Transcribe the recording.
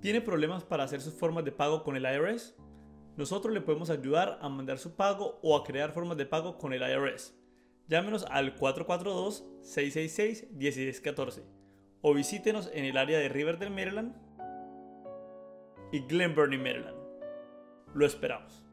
¿Tiene problemas para hacer sus formas de pago con el IRS? Nosotros le podemos ayudar a mandar su pago o a crear formas de pago con el IRS. Llámenos al 442-666-1614 o visítenos en el área de Riverdale, Maryland y Glen Burnie, Maryland. Lo esperamos.